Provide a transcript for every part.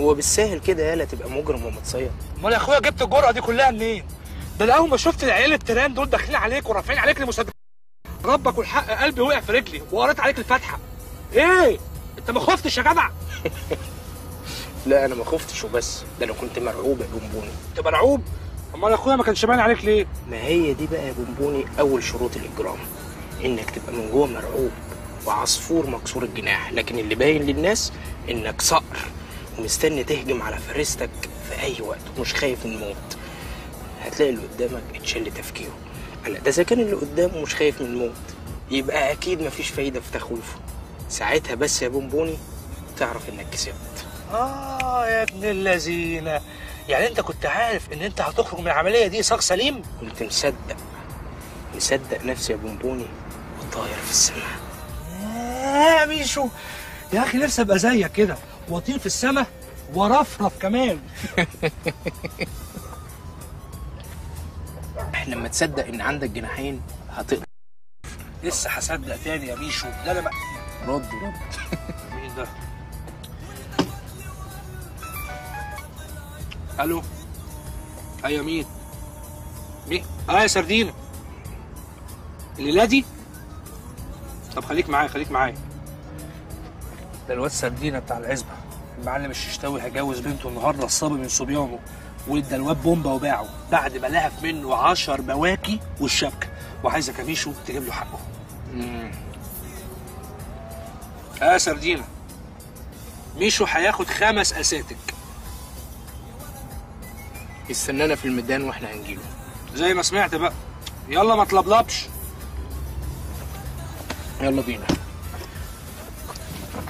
هو بالساهل كده يالا تبقى مجرم ومتصيد امال يا اخويا جبت الجرأة دي كلها منين؟ ده أنا اول ما شفت العيال التيران دول داخلين عليك ورافعين عليك المسدسات ربك والحق قلبي وقع في رجلي وقريت عليك الفاتحة. إيه؟ انت ما خفتش يا جدع؟ لا أنا ما خفتش وبس ده أنا كنت مرعوب يا بونبوني انت مرعوب؟ امال يا اخويا ما كانش باين عليك ليه؟ ما هي دي بقى يا بونبوني أول شروط الإجرام إنك تبقى من جوه مرعوب وعصفور مكسور الجناح لكن اللي باين للناس إنك صقر ومستني تهجم على فريستك في أي وقت. ومش خايف من الموت. هتلاقي اللي قدامك اتشل تفكيره. أنا ده إذا كان اللي قدامه مش خايف من الموت يبقى أكيد مفيش فايدة في تخويفه. ساعتها بس يا بونبوني تعرف إنك كسبت. آه يا ابن اللذينة. يعني أنت كنت عارف إن أنت هتخرج من العملية دي ساق سليم؟ كنت مصدق. مصدق نفسي يا بونبوني وطاير في السماء. يا ميشو. يا أخي نفسي أبقى زيك كده. واطير في السماء ورفرف كمان. لما تصدق إن عندك جناحين هتقدر. لسه هصدق تاني يا ميشو. ده أنا بقى. رد. رد. مين ده؟ ألو؟ أيوه مين؟ مين؟ آه يا سردينه الليلة دي؟ طب خليك معايا خليك معايا. ده الواد سردينة بتاع العزبة. المعلم الششتاوي هيجوز بنته النهارده الصبي من صبيانه وادى الواد بومبا وباعه بعد ما لهف منه 10 بواكي والشبكة. وعايزك يا ميشو تجيب له حقه. آه يا سردينة. ميشو هياخد خمس أساتك. استنانا في الميدان وإحنا هنجيله زي ما سمعت بقى. يلا ما تلبلبش. يلا بينا.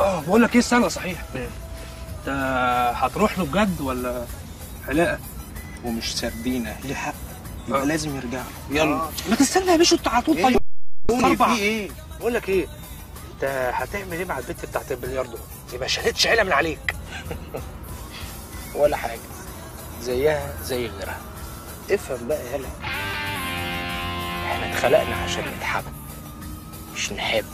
آه بقول لك إيه استنى صحيح. انت هتروح له بجد ولا حلاقة؟ ومش سردينة ليه حق. يبقى آه. لازم يرجع. يلا. آه. ما تستنى يا باشا انت على طول إيه؟ طيب قولي أربعة. في إيه؟ بقول لك إيه؟ أنت هتعمل إيه مع البت بتاعت البلياردو؟ يبقى شالتش عيله من عليك. ولا حاجة. زيها زي غيرها افهم بقى يالا إحنا اتخلقنا عشان نتحب مش نحب.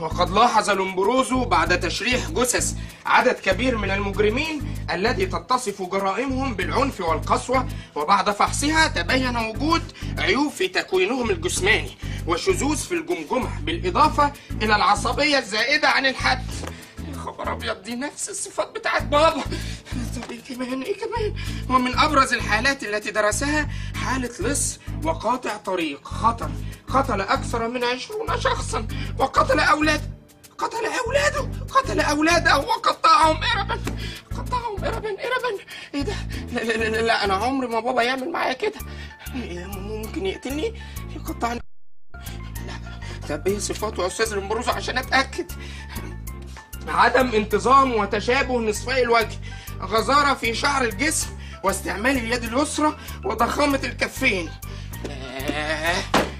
وقد لاحظ لومبروزو بعد تشريح جثث عدد كبير من المجرمين الذي تتصف جرائمهم بالعنف والقسوة وبعد فحصها تبين وجود عيوب في تكوينهم الجسماني وشذوذ في الجمجمة بالإضافة إلى العصبية الزائدة عن الحد. خبر أبيض دي نفس الصفات بتاعت بابا. طب إيه كمان؟ إيه كمان؟ ومن أبرز الحالات التي درسها حالة لص وقاطع طريق خطر قتل أكثر من عشرون شخصا وقتل أولاد قتل أولاده. قتل أولاده وقطعهم إربا. قطعهم إربا إربا. إيه ده؟ لا, لا, لا, لا أنا عمري ما بابا يعمل معايا كده. إيه ممكن يقتلني؟ يقطعني. لا طب إيه صفاته يا أستاذ المبروز عشان أتأكد؟ عدم انتظام وتشابه نصفي الوجه غزارة في شعر الجسم واستعمال اليد اليسرى وضخامة الكفين. لا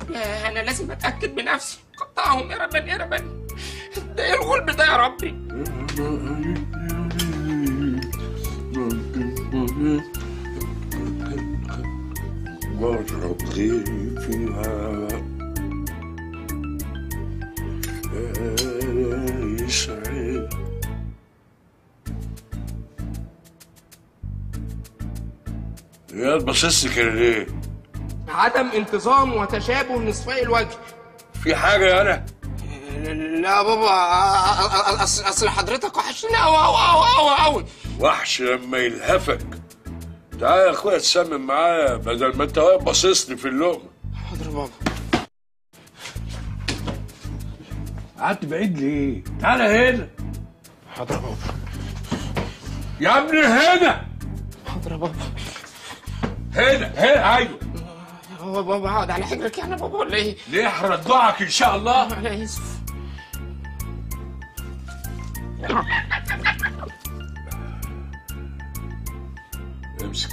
لا أنا لازم أتأكد بنفسي. قطعهم إربا إربا. ده إيه الغلب ده يا ربي مرة غيري فيها يسعد يا باصص كده ليه؟ عدم انتظام وتشابه نصفي الوجه في حاجة يا أنا؟ لا بابا أصل أصل حضرتك أوي أوي وحش لما يلهفك. تعالى يا أخويا تسمم معايا بدل ما أنت واقف باصص لي في اللقمة. حاضر بابا. قعدت بعيد ليه؟ تعالى هنا. حاضر بابا. يا ابني هنا حاضر بابا. هنا هنا أيوه هو بابا اقعد على حجرك يعني بابا ولا إيه؟ ليه هردعك إن شاء الله. أنا آسف. امسك.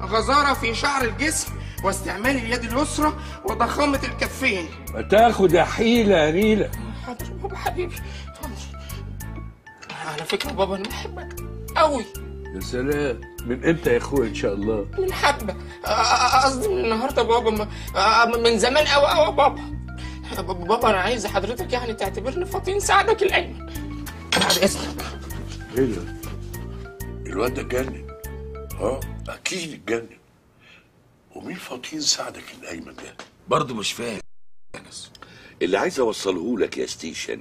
غزارة في شعر الجسم واستعمال اليد اليسرى وضخامة الكفين. ما تاخد يا حيلة يا ريلة. حاضر بابا حبيبي على فكرة بابا أنا بحبك أوي يا سلام. من إمتى يا أخويا إن شاء الله؟ من آه، قصدي من النهاردة بابا من زمان أوي أوي بابا. بابا أنا عايز حضرتك يعني تعتبرني فطين ساعدك الأيمن. بعد إذنك. إيه ده؟ الواد ده اتجنن آه أكيد اتجنن. ومين فاضيين ساعدك الايمن ده برضه مش فاهم. اللي عايز أوصله لك يا ستيشن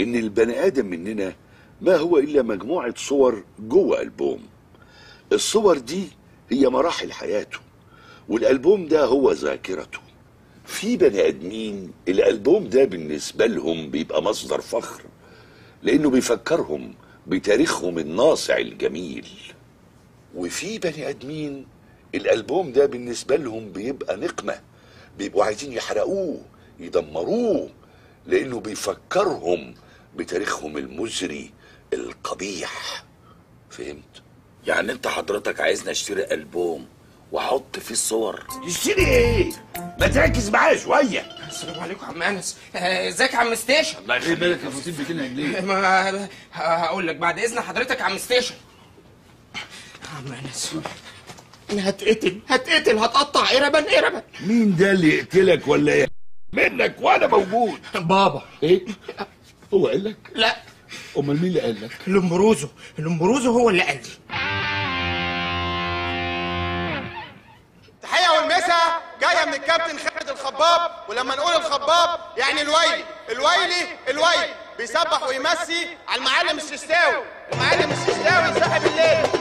إن البني آدم مننا ما هو إلا مجموعة صور جوه ألبوم. الصور دي هي مراحل حياته والألبوم ده هو ذاكرته. في بني آدمين الألبوم ده بالنسبة لهم بيبقى مصدر فخر. لأنه بيفكرهم بتاريخهم الناصع الجميل. وفي بني أدمين الألبوم ده بالنسبة لهم بيبقى نقمة. بيبقوا عايزين يحرقوه يدمروه لأنه بيفكرهم بتاريخهم المزري القبيح. فهمت؟ يعني أنت حضرتك عايزني أشتري ألبوم وأحط فيه الصور. تشتري إيه؟ ما تركز معايا شوية. السلام عليكم يا عم أنس. آه، إزيك يا عم ستيشن؟ الله يخليك. بالك يا فوتين بتنهج ليه ما هقول لك بعد إذن حضرتك يا عم ستيشن. عم أنس. هتقتل هتقتل هتقطع. قربا قربا مين ده اللي يقتلك ولا إيه؟ منك وأنا موجود. بابا. إيه؟ هو قال لك؟ لا. أمال مين اللي قال لك؟ الامبروزو الامبروزو هو اللي قال لي. من الكابتن خالد الخباب ولما نقول الخباب يعني الويلي. الويلي الويلي. بيسبح ويمسي على المعلم الششتاوي المعلم الششتاوي صاحب الليل.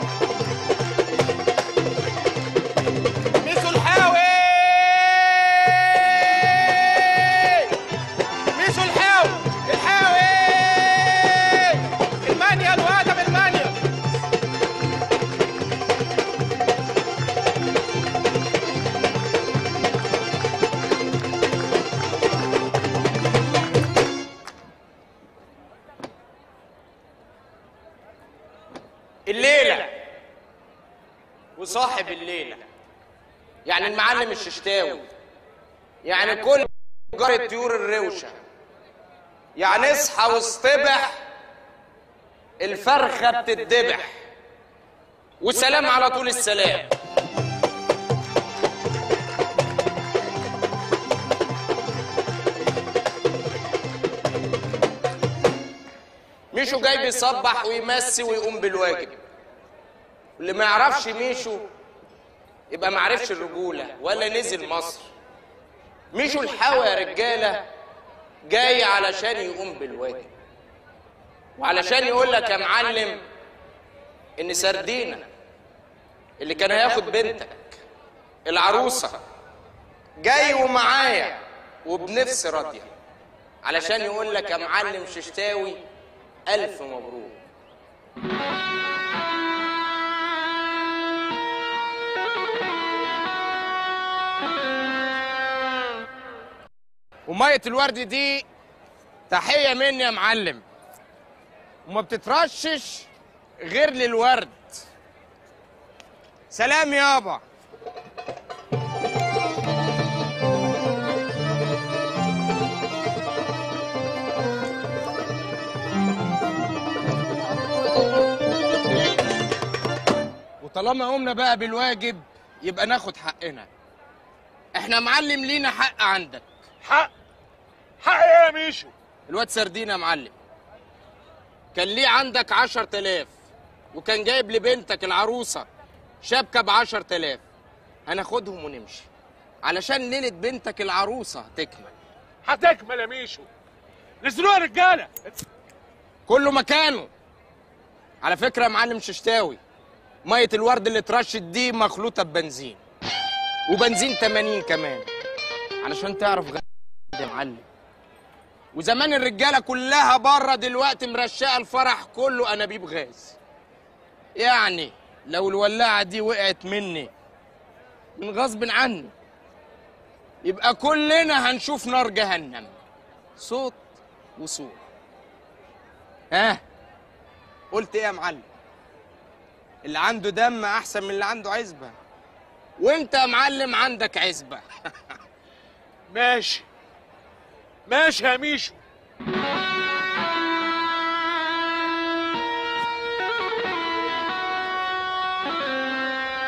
الليلة. وصاحب الليلة. يعني المعلم الششتاوي. يعني كل جار طيور الروشة. يعني اصحى واصطبح الفرخة بتتذبح. والسلام على طول السلام. ميشو جاي بيصبح ويمسي ويقوم بالواجب. اللي ما يعرفش ميشو يبقى ما عرفش الرجولة ولا نزل مصر. ميشو الحاوي يا رجالة جاي علشان يقوم بالواجب. وعلشان يقول لك يا معلم إن سردينة اللي كان هياخد بنتك العروسة جاي ومعايا وبنفس راضية. علشان يقول لك يا معلم ششتاوي ألف مبروك. ومية الورد دي تحية مني يا معلم. وما بتترشش غير للورد. سلام يابا. وطالما قمنا بقى بالواجب يبقى ناخد حقنا. إحنا معلم لينا حق عندك. حق؟ حق إيه يا ميشو؟ الواد سردين يا معلم كان ليه عندك عشر تلاف وكان جايب لبنتك العروسة شبكة بعشر تلاف هناخدهم ونمشي علشان ليلة بنتك العروسة تكمل هتكمل يا ميشو. نزلوها يا رجالة. كله مكانه. على فكرة يا معلم ششتاوي مية الورد اللي اترشت دي مخلوطة ببنزين. وبنزين 80 كمان. علشان تعرف غ... يا معلم. وزمان الرجالة كلها بره دلوقتي مرشقة الفرح كله أنابيب غاز. يعني لو الولاعة دي وقعت مني من غصب عني يبقى كلنا هنشوف نار جهنم. صوت وصورة ها؟ قلت إيه يا معلم؟ اللي عنده دم أحسن من اللي عنده عزبة. وأنت يا معلم عندك عزبة. ماشي. ماشي يا ميشو.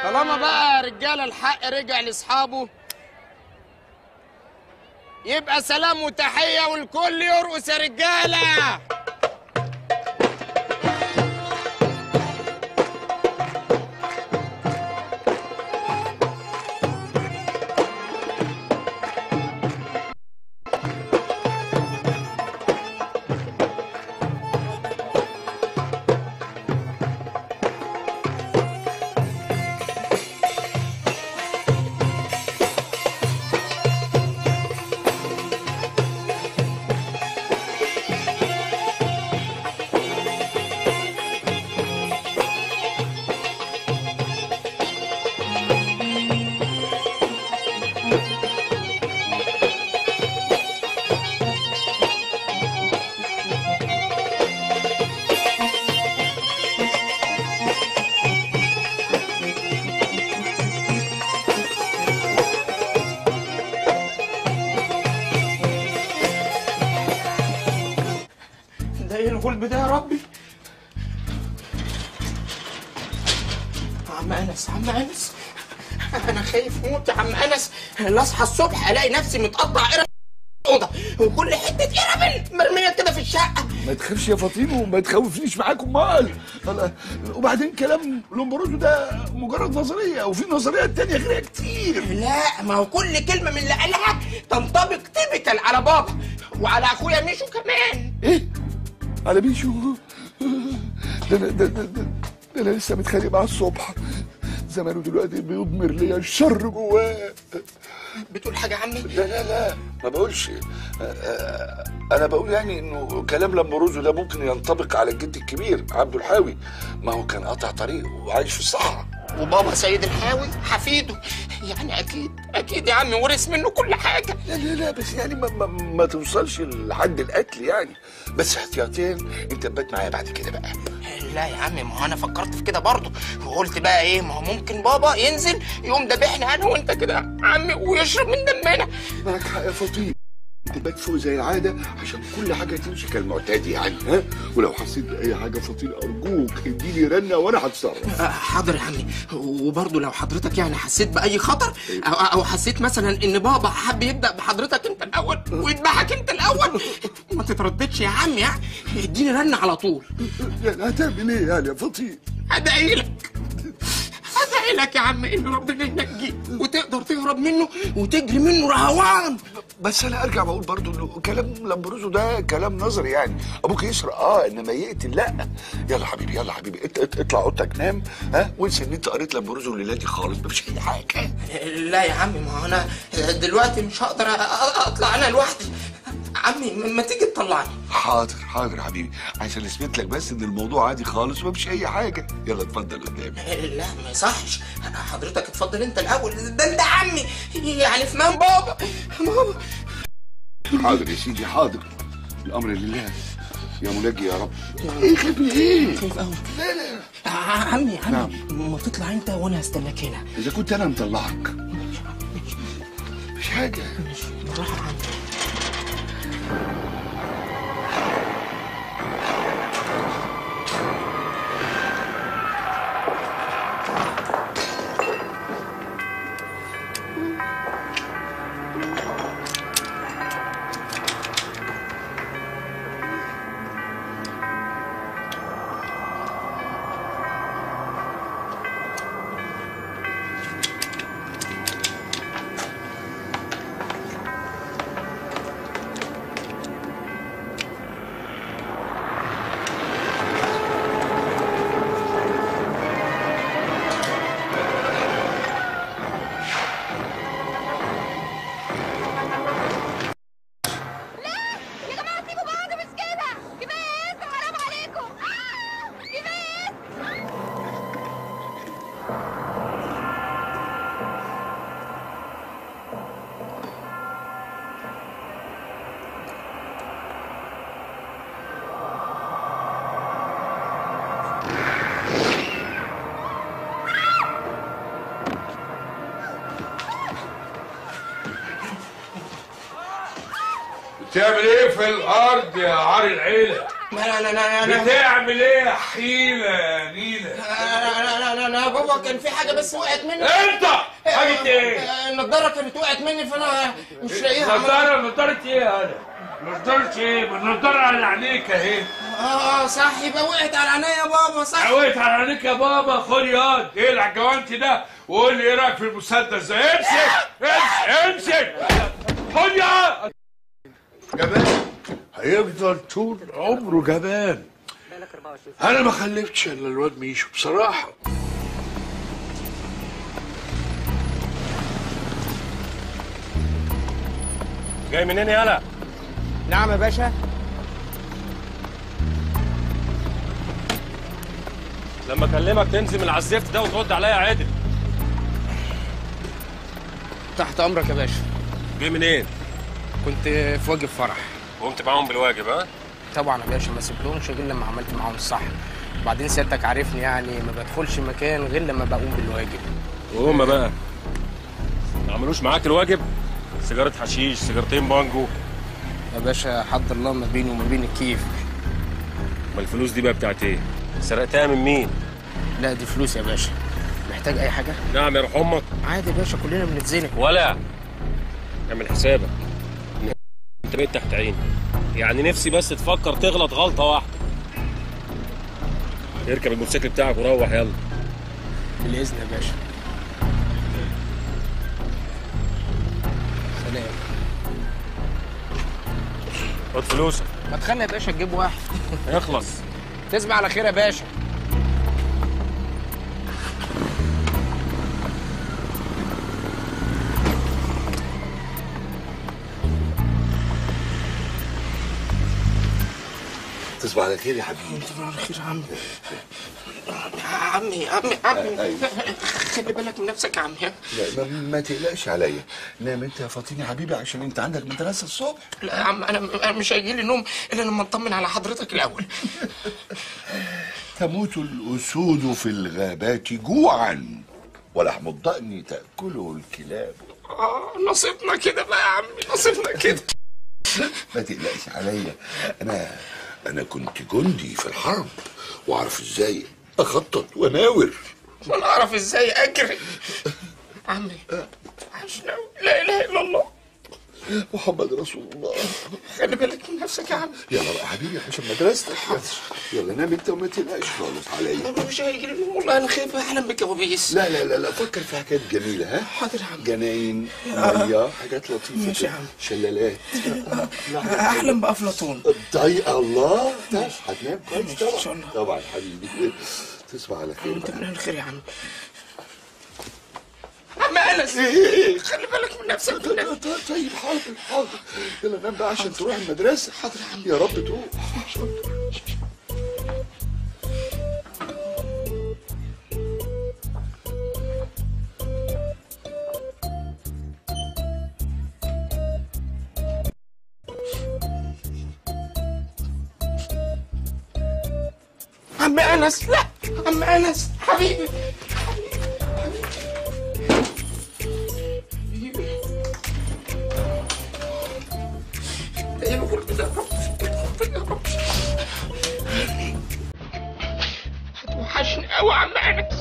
طالما بقى رجاله الحق رجع لأصحابه يبقى سلام وتحية والكل يرقص يا رجالة. القلب ده يا ربي. عم أنس عم أنس. أنا خايف موت يا عم أنس. لا اصحى الصبح ألاقي نفسي متقطع قرب اوضه وكل حتة قرب مرمية كده في الشقة. ما تخافش يا فاطمة وما تخوفنيش معاك امال. وبعدين كلام لومبروزو ده مجرد نظرية وفي نظريات تانية غيرها كتير. لا ما هو كل كلمة من اللي قالها تنطبق تيبيكال على بابا وعلى أخويا ميشو كمان. إيه؟ على ميشو ده أنا ده, ده, ده, ده أنا لسه متخانق معاه الصبح. زمانه دلوقتي بيضمر ليا الشر جواه. بتقول حاجة عمي؟ لا لا لا ما بقولش. آه، آه، أنا بقول يعني إنه كلام لمبروزو ده ممكن ينطبق على الجد الكبير عبده الحاوي. ما هو كان قاطع طريق وعايش في الصحراء. وبابا سيد الحاوي حفيده. يعني أكيد أكيد يا عمي ورث منه كل حاجة. لا لا لا بس يعني ما, ما, ما توصلش لحد القتل يعني. بس احتياطيا أنت تبات معايا بعد كده بقى. لا يا عمي ما هو أنا فكرت في كده برضه. وقلت بقى إيه ما هو ممكن بابا ينزل يقوم ذابحنا أنا وأنت كده يا عمي ويشرب من دمنا. معاك حق يا فطيم تبات فوق زي العادة عشان كل حاجة تمشي كالمعتاد يعني ها؟ ولو حسيت بأي حاجة فطير أرجوك إديني رنة وأنا هتصرف. آه، حاضر يا عمي. وبرضه لو حضرتك يعني حسيت بأي خطر أو, أو حسيت مثلا إن بابا حب يبدأ بحضرتك أنت الأول ويذبحك أنت الأول. ما تترددش يا عم يعني إديني رن على طول. يعني هتعمل إيه يعني يا فطيم أدعي لك أدعي لك يا عم إن ربنا ينجيك وتقدر تهرب منه وتجري منه رهوان. بس أنا أرجع بقول برضو إنه كلام لامبروزو ده كلام نظري يعني. أبوك يسرق. آه إنما يقتل. لا. يلا حبيبي يلا حبيبي. ات- ات- اطلع أوضتك نام. ها؟ وانسى إن أنت قريت لامبروزو الليلة دي خالص. مفيش أي حاجة. لا يا عمي ما هو أنا دلوقتي مش هقدر أ- أ- أطلع أنا لوحدي. عمي ما تيجي تطلعني. حاضر حاضر حبيبي. عشان أثبت لك بس إن الموضوع عادي خالص ومفيش أي حاجة. يلا اتفضل قدامي. لا ما يصحش. حضرتك اتفضل أنت الأول. ده أنت عمي. يعني في مان بابا. بابا حاضر يا سيدي حاضر. الأمر لله. يا منجي يا رب. إيه خبي إيه خايف قوي لا لا. عمي عمي. نعم. ما تطلع أنت وأنا هستناك هنا. إذا كنت أنا مطلعك. مش حاجة. بالراحة. عمي Thank you. بتعمل إيه في الأرض يا عار العيله لا لا لا لا لا بتعمل إيه يا حيله يا نيله لا لا لا لا لا بابا كان في حاجة بس وقعت مني انت حاجة إيه آه، النضاره كانت وقعت مني فانا مش لاقيها نضاره نضاره إيه أنا نضاره إيه النضاره على عينيك اهي آه صح يبقى وقعت على عينيا يا بابا صح عويت على عينيك يا بابا خد ياض اقلع الجوانتي ده وقول لي إيه رايك في المسدس ده امسك امسك امسك خد ياض جبان هيفضل طول عمره جبان أنا ما خلفتش إلا الواد ميشو بصراحة. جاي منين يالا؟ نعم يا باشا. لما أكلمك تنزل من على الزفت ده وترد عليا عادل. تحت أمرك يا باشا. جاي منين؟ كنت في واجب فرح قمت معاهم بالواجب ها؟ طبعا يا باشا ما سيبلهمش غير لما عملت معاهم الصح. وبعدين سيادتك عارفني يعني ما بدخلش مكان غير لما بقوم بالواجب. وهما بقى؟ ما عملوش معاك الواجب؟ سيجارة حشيش سيجارتين بانجو. يا باشا حد الله ما بيني وما بين الكيف. ما الفلوس دي بقى بتاعت إيه؟ سرقتها من مين؟ لا دي فلوس يا باشا. محتاج أي حاجة؟ نعم يا روح أمك. عادي يا باشا كلنا بنتزنق. ولا؟ اعمل حسابك. انت بقيت تحت عيني يعني نفسي بس تفكر تغلط غلطة واحدة. اركب الموتوسيكل بتاعك وروح يلا. بالإذن يا باشا. سلام. خد فلوسك. ما تخلي يا باشا تجيب واحد. اخلص. تصبح على خير يا باشا. تصبح على خير يا حبيبي. تصبح على خير يا عمي. عمي عمي عمي. أيوة. خلي بالك من نفسك يا عمي. لا ما, ما تقلقش عليا. نام انت يا فاطمة يا حبيبي عشان انت عندك مدرسة الصبح. لا يا عم أنا مش هيجي لي نوم إلا لما أطمن على حضرتك الأول. تموت الأسود في الغابات جوعا ولحم الضأن تاكله الكلاب. آه نصيبنا كده بقى يا عمي نصيبنا كده. ما تقلقش عليا. أنا أنا كنت جندي في الحرب وأعرف إزاي أخطط وأناور. وأنا أعرف إزاي أجري. عمي عشنا لا إله إلا الله. محمد رسول الله. خلي بالك من نفسك يا عم. يلا بقى حبيبي عشان مدرستك. يلا نام انت وما تقلقش خالص عليا مش نوم والله أنا خايف احلم بكوابيس لا لا لا لا فكر في حاجات جميلة ها؟ حاضر يا عم. جناين مية حاجات لطيفة ماشي يا. عم. شلالات. احلم بافلاطون طيب الله. هتنام كويس طبعا. طبعا حبيبي. تصبح على خير أنت. من الخير يا عم. عم انس إيه خلي بالك من نفسك. طيب طيب حاضر حاضر. يلا نام بقى عشان تروح المدرسة. حاضر يا رب تروح. عم أنس. لا. عم أنس. حبيبي. هتوحشني قوي يا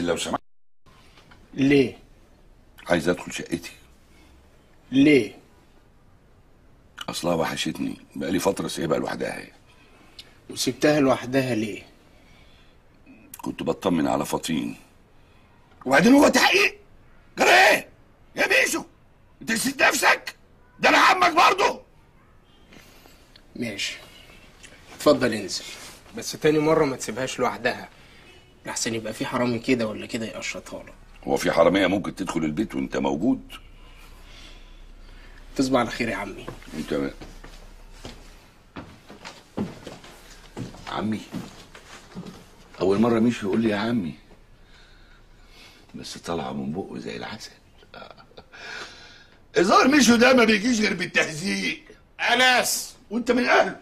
انزل لو سمحت. ليه؟ عايز أدخل شقتي. ليه؟ أصلها وحشتني. بقالي فترة سايبها لوحدها هي. وسبتها لوحدها ليه؟ كنت بطمن على فطين وبعدين هو تحقيق؟ جرى إيه؟ يا بيشو أنت نسيت نفسك؟ ده أنا عمك برضه. ماشي. اتفضل انزل. بس تاني مرة ما تسيبهاش لوحدها. لحسن يبقى في حرامي كده ولا كده يقشطها لك هو في حرامية ممكن تدخل البيت وأنت موجود. تصبح على خير يا عمي. أنت. عمي أول مرة مشي يقول لي يا عمي. بس طالعه من بقه زي العسل. هزار مشو ده ما بيجيش غير بالتهزيق. أنس وأنت من أهله.